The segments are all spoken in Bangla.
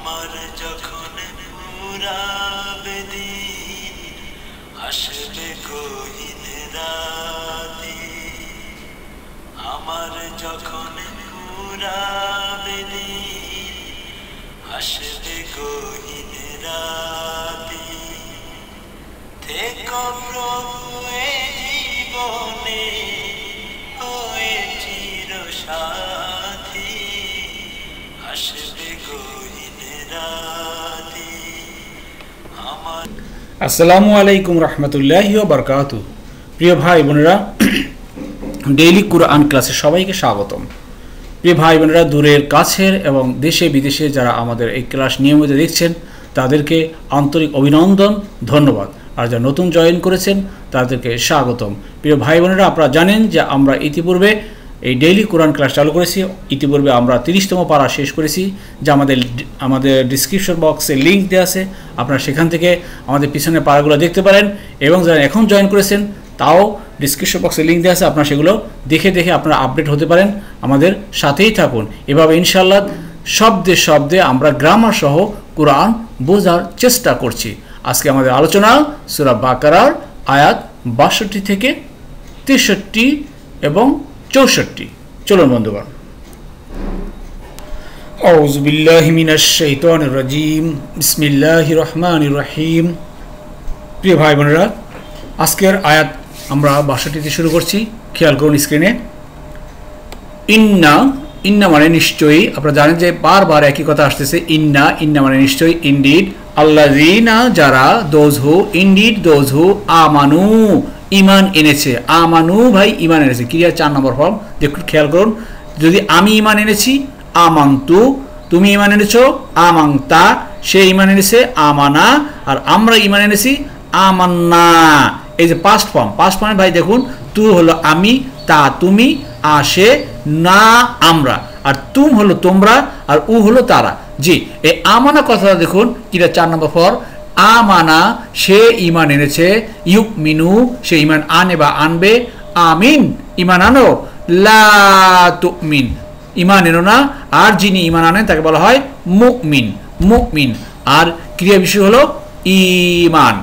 আমার যখন পুরাবে দিন আসবে গহীন রাতে। আমার যখন পুরাবে দিন আসবে গহীন রাতে। থেকো প্রভু জীবনে হয়ে চির সাথী আসবে আমার আসসালামু আলাইকুম রহমতুল্লাহ বরকাত প্রিয় ভাই বোনেরা ডেইলি কুরআন ক্লাসে সবাইকে স্বাগতম। প্রিয় ভাই বোনেরা, দূরের, কাছের এবং দেশে, বিদেশে যারা আমাদের এই ক্লাস নিয়মিত দেখছেন, তাদেরকে আন্তরিক অভিনন্দন, ধন্যবাদ। আর যারা নতুন জয়েন করেছেন, তাদেরকে স্বাগতম। প্রিয় ভাই বোনেরা, আপনারা জানেন যে আমরা ইতিপূর্বে এই ডেইলি কোরআন ক্লাস চালু করেছি। ইতিপূর্বে আমরা তিরিশতম পারা শেষ করেছি, যা আমাদের আমাদের ডিসক্রিপশন বক্সে লিঙ্ক দেওয়া আছে। আপনারা সেখান থেকে আমাদের পিছনের পাড়াগুলো দেখতে পারেন এবং যারা এখন জয়েন করেছেন, তাও ডিসক্রিপশন বক্সে লিঙ্ক দেওয়া আছে। আপনারা সেগুলো দেখে দেখে আপনারা আপডেট হতে পারেন। আমাদের সাথেই থাকুন। এভাবে ইনশাল্লাহ শব্দে শব্দে আমরা গ্রামার সহ কোরআন বোঝার চেষ্টা করছি। আজকে আমাদের আলোচনা সুরা বাকারার আয়াত বাষট্টি থেকে তেষট্টি এবং চৌষট্টি চলুন বন্ধুগণ أعوذ بالله من الشيطان الرجيم بسم الله الرحمن الرحيم প্রিয় ভাই বোনেরা আজকের আয়াত আমরা বাষট্টিতে শুরু করছি খেয়াল করুন স্ক্রিনে ইন্না ইন্না মানে নিশ্চয়ই আপনারা জানেন যে বারবার একই কথা আসতেছে ইন্না ইন্না মানে নিশ্চয়ই ইন্ডিড আল্লাযিনা যারা those who indeed those who আমানু ইমান এনেছে। আমানু ভাই ইমান এনেছে। ক্রিয়া চার নম্বর ফর্ম? দেখুন খেয়াল করুন। যদি আমি ইমান এনেছি, আমান্তু, তুমি ইমান এনেছো আমাংতা সে ইমান এনেছে, আমানা, আর আমরা ইমান এনেছি, আমান্না। এই যে পাস্ট ফর্ম পাস্ট ফর্মে ভাই দেখুন, তু হলো আমি, তা তুমি আসে না আমরা। আর তুম হলো তোমরা, আর উ হলো তারা। জি, এই আমানা কথাটা দেখুন কিরা চার নম্বর ফর আমানা, সে ইমান এনেছে। ইউক মিনু সে ইমান আনে বা আনবে। আমিন ইমান আনো। লা ইমান এনো না। আর যিনি ইমান আনেন, তাকে বলা হয় মুকমিন মুকমিন আর ক্রিয়া বিষয় হলো ইমান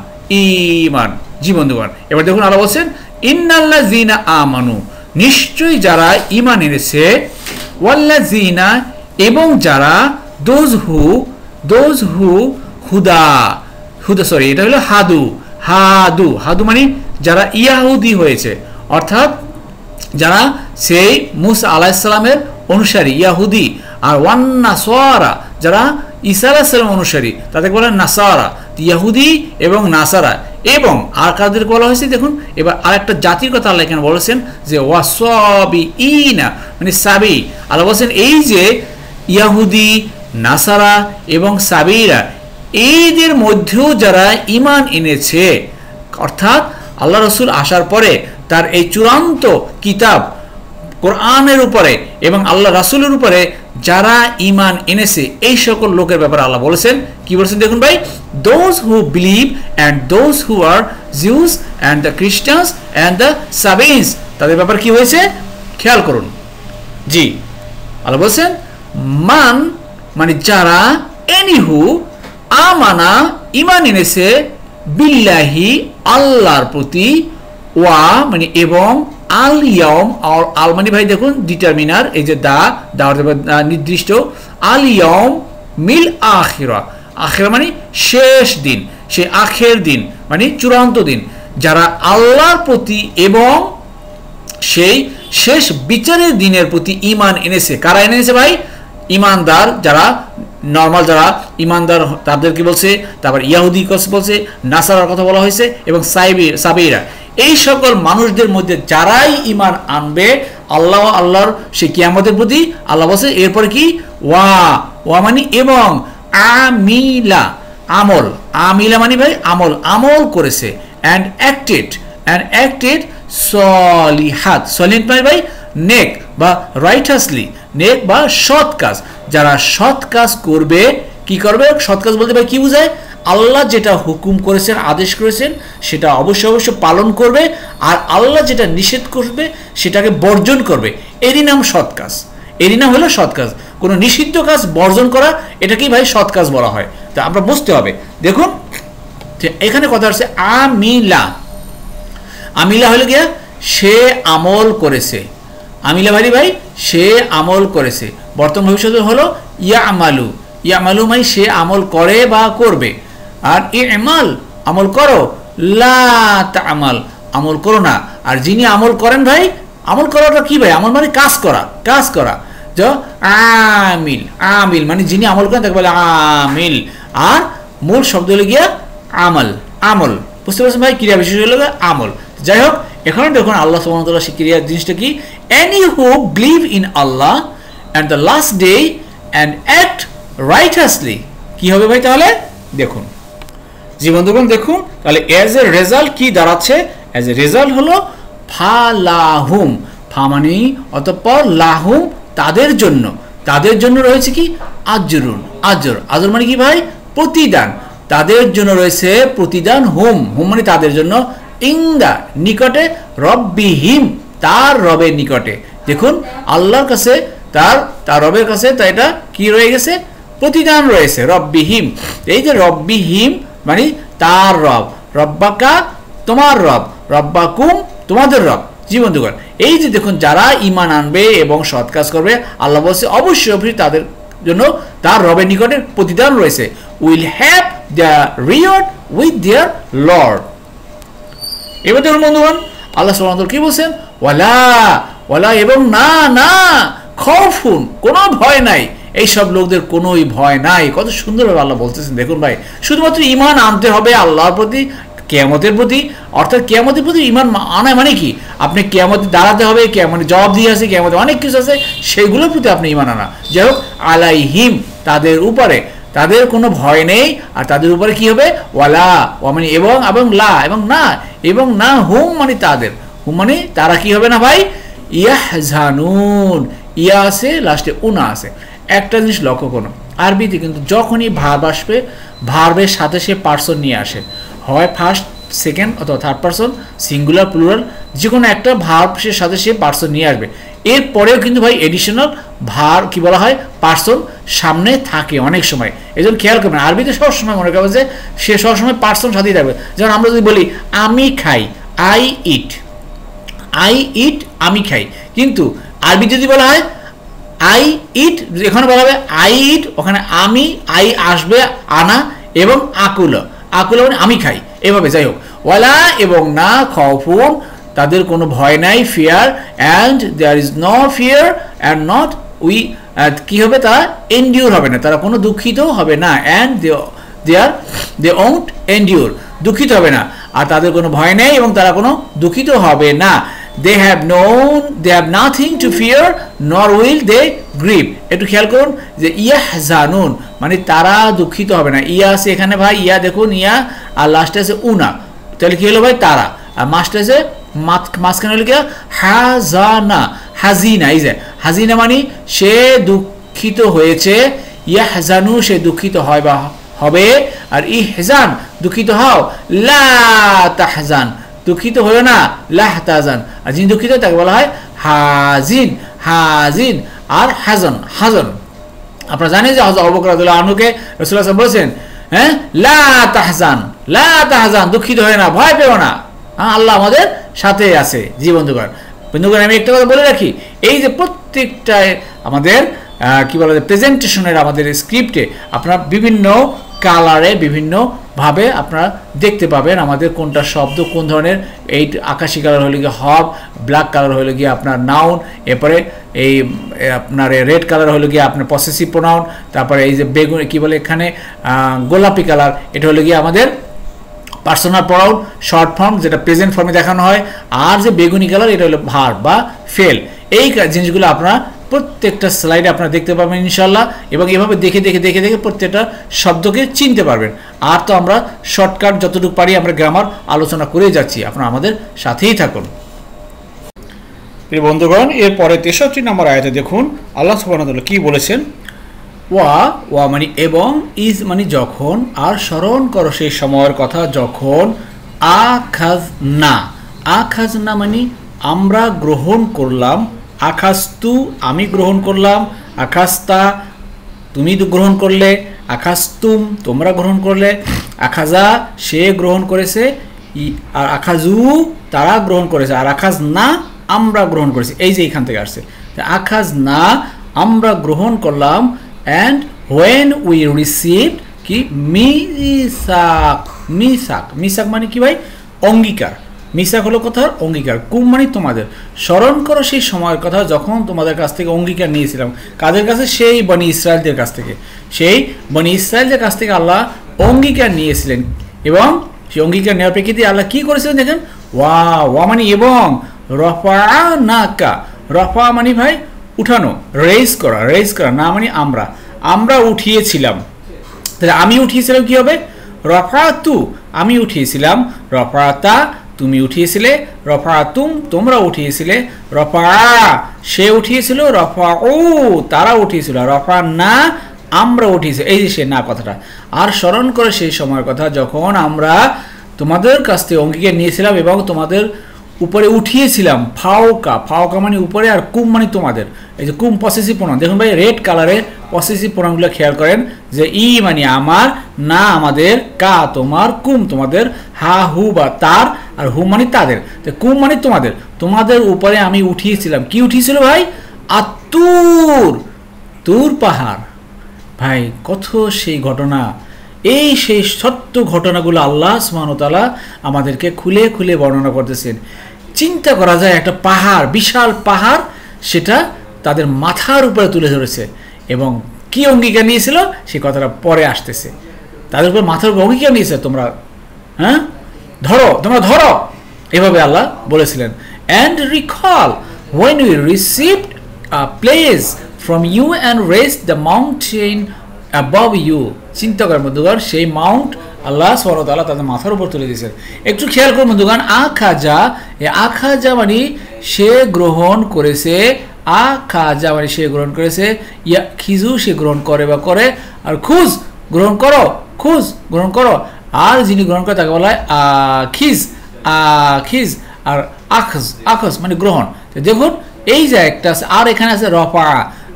ইমান জি বন্ধুগণ, এবার দেখুন আরও বলছেন ইন্নাল্লা জিনা আমানু নিশ্চয়ই যারা ইমান এনেছে ওয়াল্লা জিনা এবং যারা, দোজ হু দোজ হু, হুদা হুদা সরি এটা হলো হাদু হাদু হাদু মানে যারা ইয়াহুদি হয়েছে, অর্থাৎ যারা সেই মুসা আলাহিসাল্লামের অনুসারী, ইয়াহুদি, আর ওয়ান নাসোয়ারা যারা ঈসা অনুসারী, তাদেরকে বলে নাসারা, ইয়াহুদি এবং নাসারা। এবং আর কাদেরকে বলা হয়েছে, দেখুন, এবার আরেকটা জাতির কথা আল্লাহ এখানে বলেছেন যে ওয়াসবি ইনা মানে সাবি। আল্লাহ বলছেন, এই যে ইয়াহুদি, নাসারা এবং সাবিরা এইদের মধ্যেও যারা ইমান এনেছে, অর্থাৎ আল্লাহ রসুল আসার পরে তার এই চূড়ান্ত কিতাব কোরআনের উপরে এবং আল্লাহ রাসুলের উপরে যারা ইমান এনেছে, এই সকল লোকের ব্যাপারে আল্লাহ বলেছেন। কি বলেছেন দেখুন ভাই? Those who believe and those who are Jews and the Christians and the Sabians তাদের ব্যাপার কি হয়েছে? খেয়াল করুন। জি, আল্লাহ বলছেন, মান মানে যারা এনিহু আমানা, ইমান এনেছে বিল্লাহি, আল্লাহর প্রতি, ওয়া মানে এবং আল ইয়ম আল মানে ভাই দেখুন ডিটারমিনার এই যে দা দা নির্দিষ্ট আল ইয়ম মিল আখিরা, আখেরা মানে শেষ দিন, সে আখের দিন মানে চূড়ান্ত দিন, যারা আল্লাহর প্রতি এবং সেই শেষ বিচারের দিনের প্রতি ইমান এনেছে, কারা এনেছে ভাই? ইমানদার, যারা নর্মাল যারা ইমানদার তাদের কি বলছে, তারপর ইয়াহুদি বলছে নাসারার কথা বলা হয়েছে এবং সাইবি, সাবিরা। এই সকল মানুষদের মধ্যে যারাই ইমান আনবে, আল্লাহ আল্লাহর সে কি কিয়ামতের প্রতি আল্লাহ বলছে, এরপরে কি? ওয়া ওয়া মানে এবং আমিলা, আমল। আমিলা মানে ভাই আমল। আমল করেছে। অ্যান্ড অ্যাক্টেড অ্যান্ড অ্যাক্টেড সলিহাত। সলিহাত মানে ভাই নেক বা রাইটাসলি নেক বা সৎ কাজ। যারা সৎ কাজ করবে, কি করবে? সৎ কাজ বলতে ভাই কি বোঝায়? আল্লাহ যেটা হুকুম করেছেন, আদেশ করেছেন, সেটা অবশ্যই অবশ্যই পালন করবে, আর আল্লাহ যেটা নিষেধ করবে, সেটাকে বর্জন করবে। এরই নাম সৎ কাজ। এরই নাম হলো সৎ কাজ। কোনো নিষিদ্ধ কাজ বর্জন করা, এটাকেই ভাই সৎ কাজ বলা হয়। তা আমরা বুঝতে হবে। দেখুন এখানে কথা হচ্ছে আমিলা। আমিলা হলো গিয়া, সে আমল করেছে। আমিলা ভাই ভাই, সে আমল করেছে। বর্তমান ভবিষ্যতে হলো ইয়া আমালু ইয়া আমালু মানে সে আমল করে বা করবে। আর ই এমাল আমল করো। লা তা আমাল আমল করো না। আর যিনি আমল করেন ভাই, আমল করাটা কি ভাই? আমল মানে কাজ করা কাজ করা। য আমিল আমিল মানে যিনি আমল করেন, তাকে বলে আমিল। আর মূল শব্দ হলো গিয়া আমল আমল। বুঝতে পারছেন ভাই? ক্রিয়া বিশেষ হলো আমল। যাই হোক, এখানে দেখুন আল্লাহ সুবহানাহু সে ক্রিয়া জিনিসটা কি? Any who believe in Allah and the last day and act righteously কি হবে ভাই তাহলে? দেখুন। জি বন্ধুগণ, দেখুন, তাহলে এজ এ রেজাল্ট কি দাঁড়াচ্ছে? এজ এ রেজাল্ট হলো ফালাহুম। ফা মানে অতঃপর লাহুম তাদের জন্য। তাদের জন্য রয়েছে কি? আজরুন। আজর। আজর মানে কি ভাই? প্রতিদান। তাদের জন্য রয়েছে প্রতিদান হুম। হুম মানে তাদের জন্য। ইংদা নিকটে রব্বিহিম। তার রবের নিকটে। দেখুন, আল্লাহর কাছে তার তার রবের কাছে তা এটা কি রয়ে গেছে? প্রতিদান রয়েছে, রব্বিহিম। এই যে রব্বিহিম মানে তার রব। রব্বাকা তোমার রব, রব্বাকুম তোমাদের রব জি এই যে দেখুন, যারা ইমান আনবে এবং সৎ কাজ করবে, আল্লাহ বলছে, অবশ্যই অবশ্যই তাদের জন্য তার রবের নিকটে প্রতিদান রয়েছে। Will have the reward with their lord. এবার দেখুন বন্ধুগণ, আল্লাহ সুবহানাহু কি বলছেন? ওয়ালা ওয়ালা এবং না না খফুন কোনো ভয় নাই। এইসব লোকদের কোনোই ভয় নাই। কত সুন্দরভাবে আল্লাহ বলতেছেন, দেখুন ভাই, শুধুমাত্র ইমান আনতে হবে আল্লাহর প্রতি, কেয়ামতের প্রতি। অর্থাৎ কেয়ামতের প্রতি ইমান আনা মানে কি? আপনি কেয়ামতে দাঁড়াতে হবে, কেয়ামতে জবাব দিয়ে আছে, কেয়ামতে অনেক কিছু আছে সেগুলোর প্রতি আপনি ইমান আনা। যাই হোক আলাই হিম তাদের উপরে। তাদের কোনো ভয় নেই, আর তাদের উপরে কি হবে? ওয়ালা ও মানে এবং এবং লা, এবং না এবং না হুম মানে তাদের। মানে তারা কি হবে না ভাই? ইয়াহ ঝানুন ইয়া আছে লাস্টে উনা আছে। একটা জিনিস লক্ষ্য করো, আরবিতে কিন্তু যখনই ভার্ব আসবে ভার্বের সাথে সে পার্সন নিয়ে আসে। হয় ফার্স্ট সেকেন্ড অথবা থার্ড পার্সন সিঙ্গুলার প্লুরাল যে কোনো একটা ভার্বের সাথে সে পার্সন নিয়ে আসবে। এরপরেও কিন্তু ভাই এডিশনাল ভার কি বলা হয়? পার্সন সামনে থাকে অনেক সময়। এই জন্য খেয়াল করবেন, আরবিতে সবসময় মনে করবেন যে সে সবসময় পার্সন সাথেই থাকবে। যেমন আমরা যদি বলি, আমি খাই আই ইট আই ইট আমি খাই। কিন্তু আরবি যদি বলা হয় আই ইট এখানে বলা হবে আই ইট ওখানে আমি আই আসবে, আনা এবং আকুল। আকুল মানে আমি খাই, এভাবে, যাই হোক। ওয়ালা এবং না খফুন তাদের কোনো ভয় নাই fear and there is no fear and not we কি হবে তারা? এন্ডিওর হবে না। তারা কোনো দুঃখিত হবে না and they are they won't endure দুঃখিত হবে না। আর তাদের কোনো ভয় নেই এবং তারা কোনো দুঃখিত হবে না। They have none they have nothing to fear nor will they grieve একটু খেয়াল করুন যে ইয়া জানুন মানে তারা দুঃখিত হবে না। ইয়া আছে এখানে ভাই, ইয়া দেখুন, ইয়া, আর লাস্টে আছে উনা। তাহলে কি হলো ভাই? তারা। আর মাস্টার আছে মাঝখানে হলো কি? হাজানা, হাজিনা, এই যে। হাজিনা মানে সে দুঃখিত হয়েছে ইয়া হাজানু সে দুঃখিত হয় বা হবে। আর ই হেজান দুঃখিত হও। লা তাহজান, দুঃখিত হলো না। লাহ তাজান আর যিনি দুঃখিত, তাকে বলা হয় হাজিন। হাজিন আর হাজন হাজন। আপনারা জানেন যে হজরত অবকর আনুকে রসুল্লাহ বলছেন হ্যাঁ লা তাহজান লা তাহজান, দুঃখিত হয় না, ভয় পেও না। হ্যাঁ আল্লাহ আমাদের সাথে আছে জি বন্ধুগণ বন্ধুগণ আমি একটা কথা বলে রাখি, এই যে প্রত্যেকটায় আমাদের কি বলা যায় প্রেজেন্টেশনের আমাদের স্ক্রিপ্টে আপনারা বিভিন্ন কালারে বিভিন্নভাবে আপনারা দেখতে পাবেন আমাদের কোনটা শব্দ, কোন ধরনের এই আকাশি কালার হলে গিয়ে হব, ব্ল্যাক কালার হলে গিয়ে আপনার নাউন, এরপরে এই আপনার রেড কালার হলে গিয়ে আপনার পসেসিভ প্রোনাউন, তারপরে এই যে বেগুন, কি বলে এখানে গোলাপি কালার, এটা হলে গিয়ে আমাদের পার্সোনাল প্রোনাউন, শর্ট ফর্ম, যেটা প্রেজেন্ট ফর্মে দেখানো হয়, আর যে বেগুনি কালার, এটা হলো ভার বা ফেল। এই জিনিসগুলো আপনারা প্রত্যেকটা স্লাইডে আপনারা দেখতে পাবেন ইনশাল্লাহ এবং এভাবে দেখে দেখে দেখে দেখে প্রত্যেকটা শব্দকে চিনতে পারবেন। আর তো আমরা শর্টকাট যতটুকু পারি আমরা গ্রামার আলোচনা করে যাচ্ছি। আপনারা আমাদের সাথেই থাকুন। প্রিয় বন্ধুগণ এরপরে তেষট্টি নম্বর আয়াতে দেখুন আল্লাহ সুবাহ কি বলেছেন? ওয়া ওয়া মানে এবং ইজ মানে যখন আর স্মরণ করো সেই সময়ের কথা যখন আখাজ না আখাজ না মানে আমরা গ্রহণ করলাম আখাস্তু আমি গ্রহণ করলাম আখাস্তা তুমি গ্রহণ করলে আখাস্তুম তোমরা গ্রহণ করলে আখাজা সে গ্রহণ করেছে আর আখাজু তারা গ্রহণ করেছে, আর আখাজ না আমরা গ্রহণ করেছি। এই যে এখান থেকে আসছে। আখাজ না আমরা গ্রহণ করলাম অ্যান্ড হোয়েন উই রিসিভ কি? মিসাক মিসাক। মিসাক মানে কি ভাই? অঙ্গীকার। মিসাক হলো কথা অঙ্গীকার। কুম মানে তোমাদের। স্মরণ করো সেই সময়ের কথা যখন তোমাদের কাছ থেকে অঙ্গীকার নিয়েছিলাম। কাদের কাছে? সেই বনি ইসরায়েলদের কাছ থেকে। সেই বনি ইসরায়েলদের কাছ থেকে আল্লাহ অঙ্গীকার নিয়েছিলেন। এবং সেই অঙ্গীকার নেওয়ার প্রেক্ষিতে আল্লাহ কি করেছিলেন দেখেন? ওয়া ওয়া মানে এবং। রফা নাকা রফা মানে ভাই উঠানো রেজ করা রেজ করা, না মানে আমরা। আমরা উঠিয়েছিলাম। তাহলে আমি উঠিয়েছিলাম কি হবে? রফাতু। আমি উঠিয়েছিলাম। রফাতা তুমি উঠিয়েছিলে রফা তুম তোমরা উঠিয়েছিলে। রফা, সে উঠিয়েছিল রফা ও তারা উঠিয়েছিল। রফা, না আমরা উঠিয়েছি। এই যে সে না কথাটা। আর স্মরণ করে সেই সময়ের কথা, যখন আমরা তোমাদের কাছ থেকে অঙ্গীকার নিয়েছিলাম এবং তোমাদের উপরে উঠিয়েছিলাম, ফাওকা ফাওকা মানে উপরে আর কুম মানে তোমাদের। এই যে কুম পসেসিভ প্রণাম। দেখুন ভাই, রেড কালারের পসেসিভ প্রণামগুলো খেয়াল করেন যে ই মানে আমার, না আমাদের, কা তোমার, কুম তোমাদের, হা, হু বা তার আর হু মানে তাদের। তো কুম মানে তোমাদের। তোমাদের উপরে আমি উঠিয়েছিলাম। কি উঠিয়েছিল ভাই? আতুর তুর পাহাড়। ভাই, কত সেই ঘটনা। এই সেই সত্য ঘটনাগুলো আল্লাহ সুমানতালা আমাদেরকে খুলে খুলে বর্ণনা করতেছেন। চিন্তা করা যায়, একটা পাহাড়, বিশাল পাহাড়, সেটা তাদের মাথার উপরে তুলে ধরেছে এবং কি অঙ্গীকার নিয়েছিল? সে কথাটা পরে আসতেছে। তাদের উপর মাথার উপর অঙ্গীকার নিয়েছে তোমরা। হ্যাঁ? ধরো, তোমরা ধরো। এভাবে আল্লাহ বলেছিলেন। And recall we received a place from you and raised the mountain above you, চিন্তা করেন বন্ধুগণ, সেই মাউন্ট আল্লাহ সরতালা তাদের মাথার উপর তুলে দিয়েছেন। একটু খেয়াল করুন বন্ধুগণ আ খাজা এ আ খাজা মানে সে গ্রহণ করেছে আ খাজা মানে সে গ্রহণ করেছে ইয়া খিজু সে গ্রহণ করে বা করে, আর খুজ গ্রহণ করো, খুজ গ্রহণ করো। আর যিনি গ্রহণ করে তাকে বলা হয় খিজ খিজ আর আখজ আখজ মানে গ্রহণ। তো দেখুন, এই যে একটা আছে, আর এখানে আছে রফা।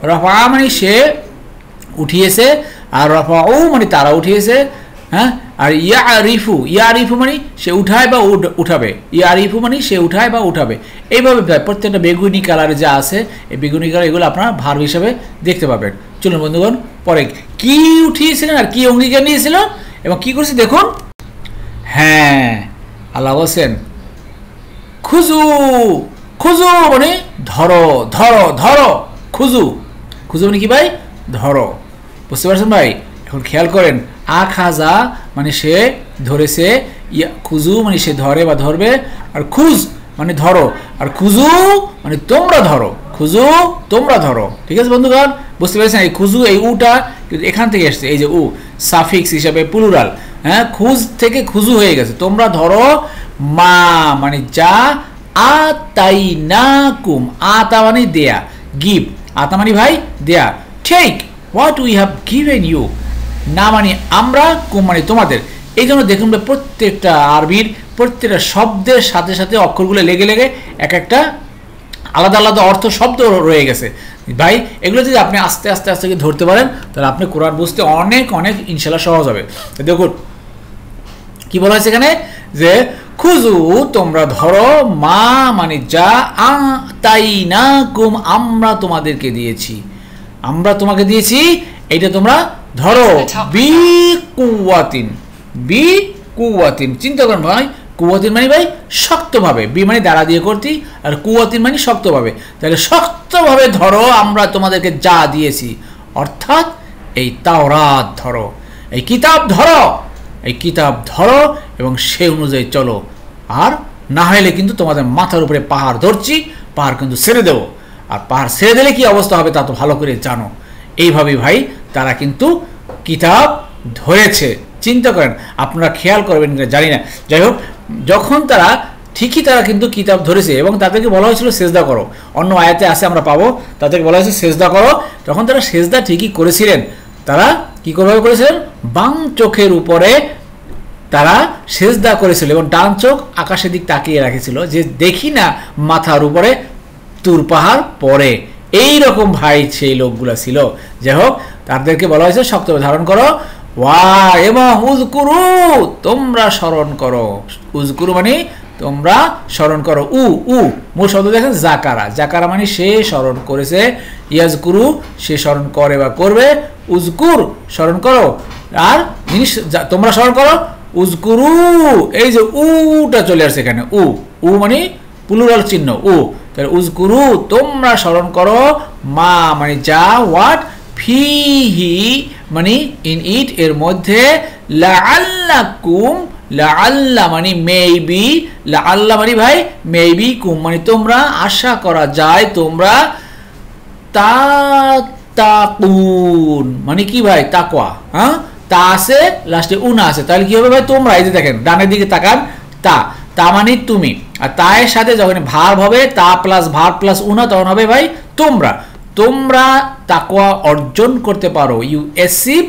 রফা মানে সে উঠিয়েছে আর রফা ও মানে তারা উঠিয়েছে হ্যাঁ? আর ইয়া রিফু ইয়া রিফু মানে সে উঠায় বা উঠ- উঠাবে। ইয়া রিফু মানে সে উঠায় বা উঠাবে। এইভাবে প্রত্যেকটা বেগুনি কালারে যা আছে, এই বেগুনি কালার এগুলো আপনারা ভার হিসাবে দেখতে পাবেন। চলুন বন্ধুগণ, পরে কি উঠিয়েছিলেন আর কি অঙ্গীকার নিয়েছিলেন এবং কি করছে দেখুন। হ্যাঁ আল্লাহ বলছেন, খুজু খুজু মানে ধরো ধরো ধরো, খুজু। খুজু মানে কি ভাই? ধরো। বুঝতে পারছেন ভাই? এখন খেয়াল করেন আ খাজা মানে সে ধরেছে, ইয়া খুজু মানে সে ধরে বা ধরবে, আর খুজ মানে ধরো, আর খুজু মানে তোমরা ধরো, খুজু তোমরা ধরো। ঠিক আছে বন্ধুগণ? বুঝতে পেরেছেন? এই খুজু, এই উটা এখান থেকে এসছে, এই যে উ। সাফিক্স হিসাবে প্লুরাল হ্যাঁ? খুজ থেকে খুজু হয়ে গেছে। তোমরা ধরো, মা মানে যা, আ তাই না কুম। আতা মানে দেয়া গিভ আতা মানে ভাই, দেয়া। ঠিক what we have given you না মানে আমরা, কুম মানে তোমাদের। এই জন্য দেখুন প্রত্যেকটা আরবির, প্রত্যেকটা শব্দের সাথে সাথে অক্ষরগুলো লেগে লেগে এক একটা আলাদা আলাদা অর্থ শব্দ রয়ে গেছে। ভাই এগুলো যদি আপনি আস্তে আস্তে আস্তে ধরতে পারেন তাহলে আপনি কোরআন বুঝতে অনেক অনেক ইনশাল্লাহ সহজ হবে। দেখুন কি বলা হয়েছে এখানে? যে খুজু তোমরা ধরো মা মানে যা আ তাই না কুম আমরা তোমাদেরকে দিয়েছি। আমরা তোমাকে দিয়েছি এটা তোমরা ধরো বি কুয়াতিন বি কুয়াতিন চিন্তা করেন ভাই কুয়াতিন মানে ভাই শক্তভাবে বি মানে দাঁড়া দিয়ে করতি, আর কুয়াতিন মানে শক্তভাবে। তাহলে শক্তভাবে ধরো আমরা তোমাদেরকে যা দিয়েছি। অর্থাৎ এই তাওরাত ধরো, এই কিতাব ধরো, এই কিতাব ধরো এবং সে অনুযায়ী চলো। আর না হলে কিন্তু তোমাদের মাথার উপরে পাহাড় ধরছি, পাহাড় কিন্তু ছেড়ে দেবো। আর পাহাড় ছেড়ে দিলে কি অবস্থা হবে তা তো ভালো করে জানো। এইভাবে ভাই তারা কিন্তু কিতাব ধরেছে। চিন্তা করেন, আপনারা খেয়াল করবেন কিনা জানি না। যাই হোক, যখন তারা, ঠিকই তারা কিন্তু কিতাব ধরেছে এবং তাদেরকে বলা হয়েছিল, সেজদা করো। অন্য আয়াতে আছে, আমরা পাবো, তাদেরকে বলা হয়েছে, সেজদা করো। তখন তারা সেজদা ঠিকই করেছিলেন। তারা কি করভাবে করেছিলেন? বাম চোখের উপরে তারা সেজদা করেছিল এবং ডান চোখ আকাশের দিক তাকিয়ে রাখেছিল যে দেখি না মাথার উপরে তুর পাহাড় পরে এই রকম ভাই সেই লোকগুলো ছিল। যাই হোক, তাদেরকে বলা হয়েছে শক্তভাবে ধারণ করো। ওয়া এবং উজকুরু তোমরা স্মরণ করো। উজকুরু মানে তোমরা স্মরণ করো। উ উ, মূল শব্দ দেখেন জাকারা জাকারা মানে সে স্মরণ করেছে। ইয়াজকুরু সে স্মরণ করে বা করবে। উজকুর স্মরণ করো। আর জিনিস তোমরা স্মরণ করো উজকুরু এই যে উটা চলে আসছে এখানে, উ। উ মানে প্লুরাল চিহ্ন, উ। তাহলে উজকুরু তোমরা স্মরণ করো, মা মানে যা হোয়াট ফিহি মানে ইন ইট এর মধ্যে, লাআল্লাকুম, লাআল্লা মানে মেবি লাআল্লা মানে ভাই মেবি কুম মানে তোমরা, আশা করা যায় তোমরা তা তাকুন মানে কি ভাই, তাকওয়া হ্যাঁ? তা আছে লাস্টে উনা আছে, তাহলে কি হবে ভাই, তোমরা, এই যে দেখেন, ডানের দিকে তাকান, তা তা মানে তুমি, আর তা এর সাথে যখন ভার হবে, তা প্লাস ভার প্লাস উনা, তখন হবে ভাই, তোমরা। তোমরা তাকোয়া অর্জন করতে পারো। You achieve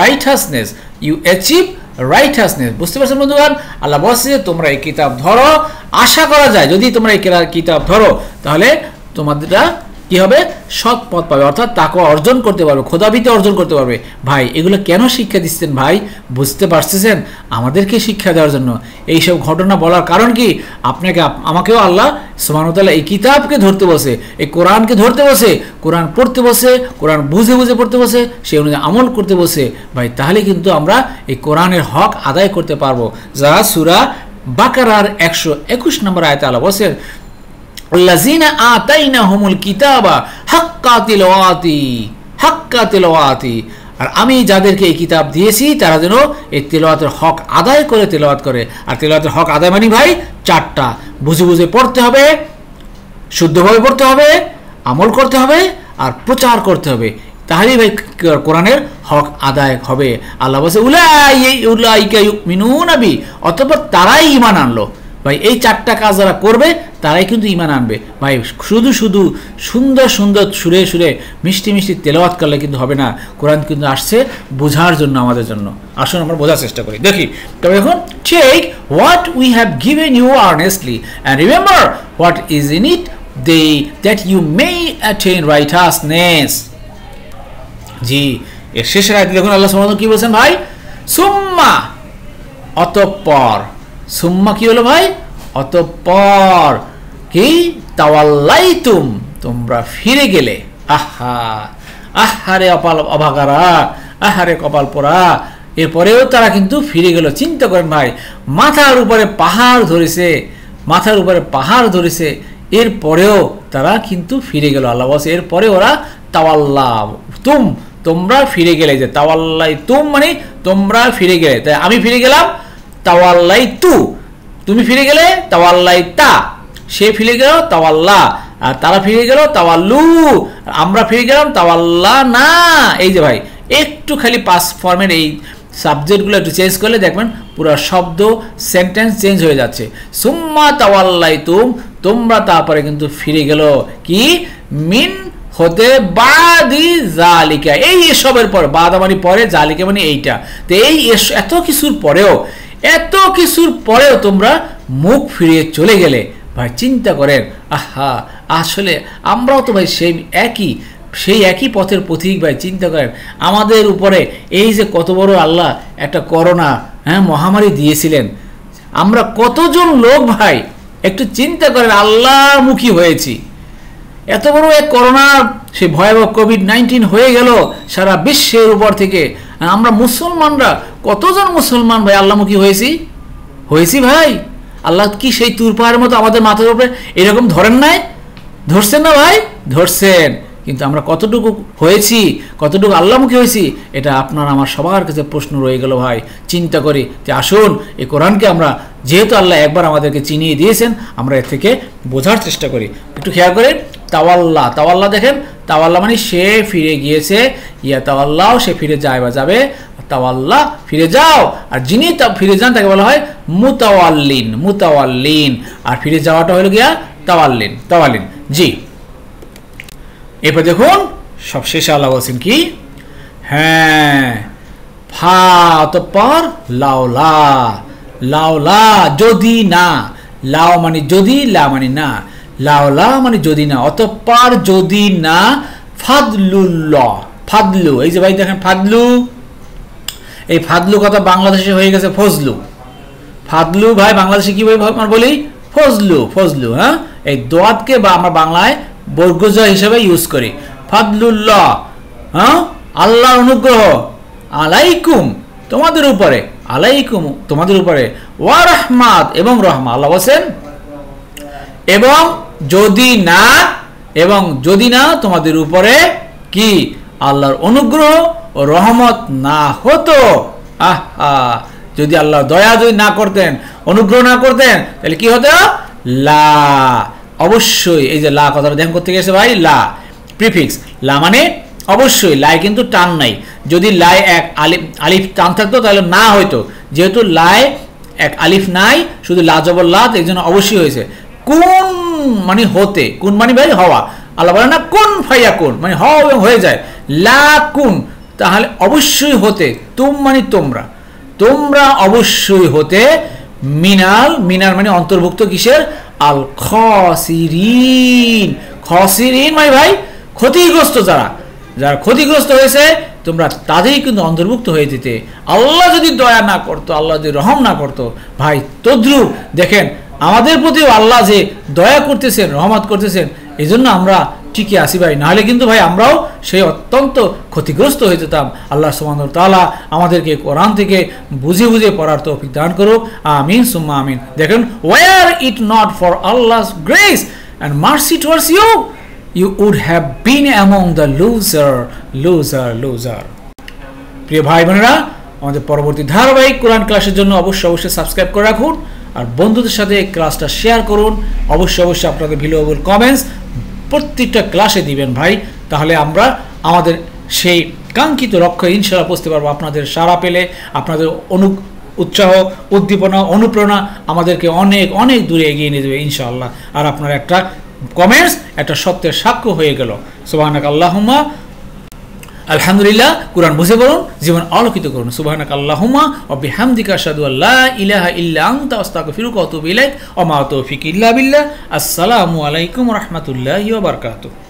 righteousness you achieve righteousness বুঝতে পারছ বন্ধুগণ? আল্লাহ বলছে যে, তোমরা এই কিতাব ধরো। আশা করা যায়, যদি তোমরা এই কিতাব ধরো, তাহলে তোমাদেরটা কি হবে? সৎ পথ পাবে, অর্থাৎ তাকে অর্জন করতে পারবে, খোদাবিতে অর্জন করতে পারবে। ভাই, এগুলো কেন শিক্ষা দিচ্ছেন ভাই? বুঝতে পারতেছেন? আমাদেরকে শিক্ষা দেওয়ার জন্য। এইসব ঘটনা বলার কারণ কি? আপনাকে আমাকেও আল্লাহ সুমানতাল্লাহ এই কিতাবকে ধরতে বসে এই কোরআনকে ধরতে বসে কোরআন পড়তে বসে কোরআন বুঝে বুঝে পড়তে বসে সেই অনুযায়ী আমল করতে বসে ভাই, তাহলে কিন্তু আমরা এই কোরআনের হক আদায় করতে পারব। যা সুরা বাকারার একশো একুশ নম্বর আয়তে আল্লাহ বসেন আল্লাজিনা আতাইনা হুমুল কিতাবা হাক্কা তিলওয়াতি, হাক্কা আর আমি যাদেরকে এই কিতাব দিয়েছি, তারা যেন এই তেলোয়াতের হক আদায় করে তেলোয়াত করে। আর তেলোয়াতের হক আদায় মানি ভাই চারটা। বুঝে বুঝে পড়তে হবে, শুদ্ধভাবে পড়তে হবে, আমল করতে হবে, আর প্রচার করতে হবে। তাহলেই ভাই কোরআনের হক আদায় হবে। আল্লাহ বলছে উলাই উলাইকা মিনু আবি অতপর তারাই ইমান আনলো। ভাই, এই চারটা কাজ যারা করবে, তারাই কিন্তু ইমান আনবে। ভাই, শুধু শুধু সুন্দর সুন্দর সুরে সুরে মিষ্টি মিষ্টি তেলাওয়াত করলে কিন্তু হবে না। কোরআন কিন্তু আসছে বোঝার জন্য আমাদের জন্য। আসুন আমরা বোঝার চেষ্টা করি। দেখি, তবে এখন take what we have given you earnestly and remember what is in it they that you may attain righteousness জি, এর শেষের আয়তে দেখুন আল্লাহ সুবহানাহু কি বলছেন ভাই? সুম্মা, অতঃপর। সুম্মা কি হলো ভাই? অতঃপর কি? তাওয়াল্লাইতুম, তোমরা ফিরে গেলে। আহা, আহারে অপাল অভাগারা, আহারে কপাল পোড়া। এরপরেও তারা কিন্তু ফিরে গেল। চিন্তা করেন ভাই, মাথার উপরে পাহাড় ধরেছে, মাথার উপরে পাহাড় ধরেছে। এরপরেও তারা কিন্তু ফিরে গেল আল্লাহ বলছে এরপরে ওরা তাওয়াল্লা তুম তোমরা ফিরে গেলে যে তাওয়াল্লাই তুম মানে তোমরা ফিরে গেলে। তাই আমি ফিরে গেলাম তাওয়াল্লাই তু তুমি ফিরে গেলে তাওয়াল্লাই তা সে ফিরে গেল তাওয়াল্লা। আর তারা ফিরে গেল তাওয়াল্লু। আমরা ফিরে গেলাম তাওয়াল্লা না এই যে ভাই, একটু খালি পাস ফর্মের এই সাবজেক্টগুলো একটু চেঞ্জ করলে দেখবেন পুরো শব্দ সেন্টেন্স চেঞ্জ হয়ে যাচ্ছে। সুম্মা তাওয়াল্লাই তুম তোমরা তারপরে কিন্তু ফিরে গেল কি? মিন হতে বাদি জালিকা। এই এসবের পর বাদা মানে পরে, জালিকা মানে এইটা। তো এই এত কিছুর পরেও এত কিছুর পরেও তোমরা মুখ ফিরিয়ে চলে গেলে, ভাই চিন্তা করেন, আহা, আসলে আমরাও তো ভাই সেই একই সেই একই পথের পথিক ভাই, চিন্তা করেন, আমাদের উপরে এই যে কত বড় আল্লাহ একটা করোনা হ্যাঁ মহামারী দিয়েছিলেন, আমরা কতজন লোক ভাই, একটু চিন্তা করেন, আল্লাহমুখী হয়েছি। এত বড় এক করোনা সে ভয়াবহ কোভিড নাইন্টিন হয়ে গেল, সারা বিশ্বের উপর থেকে আমরা মুসলমানরা, কতজন মুসলমান ভাই? আল্লাহমুখী হয়েছি? হয়েছি ভাই। আল্লাহ কি সেই তুর পাহাড়ের মতো আমাদের মাথার উপরে এরকম ধরেন নাই? ধরছেন না ভাই? ধরছেন। কিন্তু আমরা কতটুকু হয়েছি, কতটুকু আল্লাহমুখী হয়েছি, এটা আপনার আমার সবার কাছে প্রশ্ন রয়ে গেল ভাই। চিন্তা করি যে আসুন, এই কোরআনকে আমরা যেহেতু আল্লাহ একবার আমাদেরকে চিনিয়ে দিয়েছেন, আমরা এর থেকে বোঝার চেষ্টা করি। একটু খেয়াল করেন, তাওয়াল্লাহ। তাওয়াল্লা দেখেন তাওয়াল্লাহ মানে সে ফিরে গিয়েছে, ইয়া তাওয়াল্লাহ, সে ফিরে যায় বা যাবে। তাওয়াল্লাহ, ফিরে যাও। আর যিনি ফিরে যান, তাকে বলা হয় মুতাওয়াল্লিন মুতাওয়াল্লিন। আর ফিরে যাওয়াটা হলো গিয়া তাওয়াল্লিন তাওয়াল্লিন। জি। এরপর দেখুন সব শেষে আল্লাহ বলছেন কি? হ্যাঁ। ফা, অতঃপর লাওলা লাওলা যদি না। লাও মানে যদি, লা মানে না। লাওলা মানে যদি না, অতঃপর যদি না, ফাদলুল্লাহ, ফাদলু। এই যে ভাই দেখেন, ফাদলু। এই ফাদলু কথা বাংলাদেশে হয়ে গেছে ফজলু। ফাদলু ভাই বাংলাদেশে কি আমরা বলি? ফজলু ফজলু হ্যাঁ? এই দোয়াতকে বা আমরা বাংলায় বর্গজ হিসেবে ইউজ করি। ফাদলুল্লাহ হ্যাঁ? আল্লাহর অনুগ্রহ। আলাইকুম, তোমাদের উপরে। আলাইকুম, তোমাদের উপরে। ওয়া রহমাত, এবং রহমা আল্লাহ বলছেন, এবং যদি না, এবং যদি না, তোমাদের উপরে কি? আল্লাহর অনুগ্রহ ও রহমত না হতো। আহা, যদি আল্লাহ দয়া যদি না করতেন, অনুগ্রহ না করতেন, তাহলে কি হতো? লা। অবশ্যই, এই যে লা কথাটা দেখেন করতে গেছে ভাই? লা। প্রিফিক্স। লা মানে অবশ্যই, লাই কিন্তু টান নাই। যদি লাই এক আলিফ আলিফ টান থাকতো, তাহলে না হইতো। যেহেতু লাই এক আলিফ নাই, শুধু লা জবর লা এই জন্য অবশ্যই হয়েছে। কোন মানে হতে, কোন মানে ভাই হওয়া? আল্লাহ বলে না, কোন ফাইয়া কোন? মানে হওয়া এবং হয়ে যায়। লা কোন, তাহলে অবশ্যই হতে, তুম মানে তোমরা। তোমরা অবশ্যই হতে, মিনাল মিনাল মানে অন্তর্ভুক্ত কিসের? আল খসিরিন। খসিরিন মানে ভাই ক্ষতিগ্রস্ত যারা। যারা ক্ষতিগ্রস্ত হয়েছে, তোমরা তাদেরই কিন্তু অন্তর্ভুক্ত হয়ে যেতে। আল্লাহ যদি দয়া না করতো, আল্লাহ যদি রহম না করতো, ভাই তদ্রুপ। দেখেন আমাদের প্রতিও আল্লাহ যে দয়া করতেছেন, রহমত করতেছেন এই জন্য আমরা টিকে আসি ভাই। নাহলে কিন্তু ভাই আমরাও সেই অত্যন্ত ক্ষতিগ্রস্ত হয়ে যেতাম। আল্লাহ সুমান তালা আমাদেরকে কোরআন থেকে বুঝে বুঝে পড়ার তৌফিক দান করুক। আমিন, সুম্মা আমিন। দেখেন were it not for Allah grace and mercy towards you you would have been among the loser loser loser প্রিয় ভাই বোনেরা, আমাদের পরবর্তী ধারাবাহিক কোরআন ক্লাসের জন্য অবশ্যই অবশ্যই সাবস্ক্রাইব করে রাখুন। আর বন্ধুদের সাথে ক্লাসটা শেয়ার করুন। অবশ্যই অবশ্যই আপনাদের ভিলুয়েবল কমেন্টস প্রত্যেকটা ক্লাসে দিবেন ভাই। তাহলে আমরা আমাদের সেই কাঙ্ক্ষিত লক্ষ্য ইনশাল্লাহ পৌঁছতে পারব। আপনাদের সাড়া পেলে, আপনাদের অনু উৎসাহ, উদ্দীপনা, অনুপ্রেরণা আমাদেরকে অনেক অনেক দূরে এগিয়ে নিয়ে দেবে ইনশাআল্লাহ। আর আপনার একটা কমেন্টস একটা সত্যের সাক্ষ্য হয়ে গেল। সুবাহানাক আল্লাহুমা আলহামদুলিল্লাহ, কোরআন বুঝে বলুন, জীবন আলোকিত করুন। সুবাহানাক আল্লাহুমা ও বিহামদিকা সাদু আল্লাহ ইলাহা ইল্লা আস্তাগফিরুকা ওয়া আতুবু ইলাইক। ওয়া মা তৌফিক ইল্লা বিল্লাহ। আসসালামু আলাইকুম রহমতুল্লাহ বারাকাতুহু।